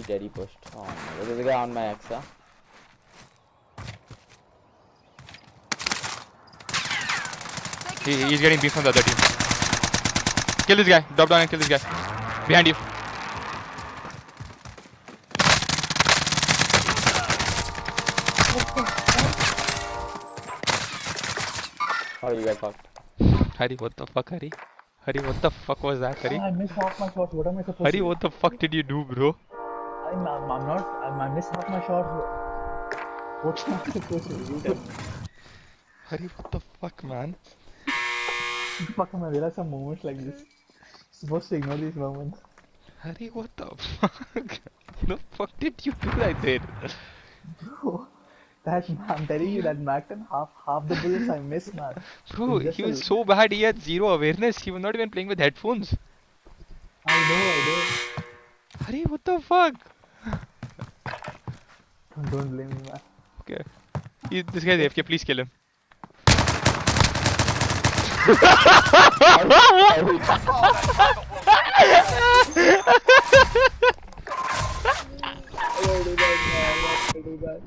He dead, he pushed. Oh no, there's a guy on my Axa. He, he's getting beef from the other team. Kill this guy. Drop down and kill this guy. Behind you. Oh, you got fucked. Hari, what the fuck, Hari? Hari, what the fuck was that, Hari? I missed half my shots. What am I supposed Hari, to what the fuck did you do, bro? I'm, I'm, I'm not. I'm, I missed half my shots. What's I supposed to do? Tell me. What the fuck, man? Fuck man, there are some moments like this. Supposed to ignore these moments. Hari, what the fuck? the fuck did you do right there? Bro, that I'm telling you that MAC-10 half half the bullets I missed, man. Bro, he a- was so bad, he had zero awareness. He was not even playing with headphones. I know, I know. Hari, what the fuck? Don't blame me, man. Okay. You, this guy's AFK, please kill him.